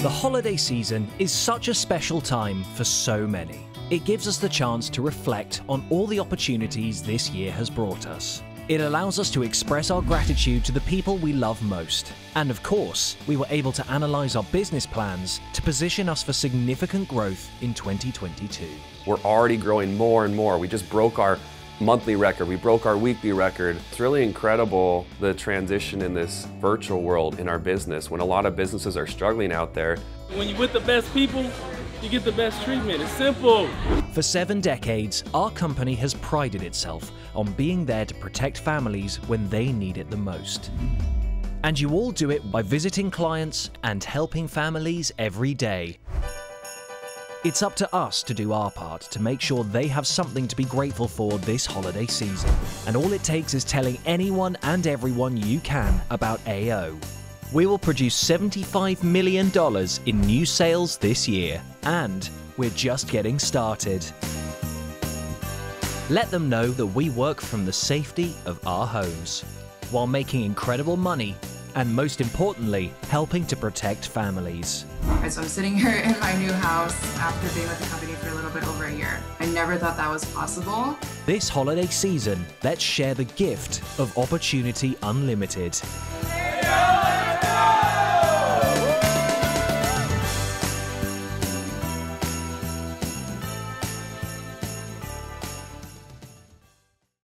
The holiday season is such a special time for so many. It gives us the chance to reflect on all the opportunities this year has brought us. It allows us to express our gratitude to the people we love most. And of course, we were able to analyze our business plans to position us for significant growth in 2022. We're already growing more and more. We just broke our monthly record, we broke our weekly record. It's really incredible the transition in this virtual world in our business when a lot of businesses are struggling out there. When you're with the best people, you get the best treatment. It's simple. For seven decades, our company has prided itself on being there to protect families when they need it the most. And you all do it by visiting clients and helping families every day. It's up to us to do our part to make sure they have something to be grateful for this holiday season. And all it takes is telling anyone and everyone you can about AO. We will produce $75 million in new sales this year, and we're just getting started. Let them know that we work from the safety of our homes while making incredible money and most importantly, helping to protect families. So I'm sitting here in my new house after being with the company for a little bit over a year. I never thought that was possible. This holiday season, let's share the gift of Opportunity Unlimited.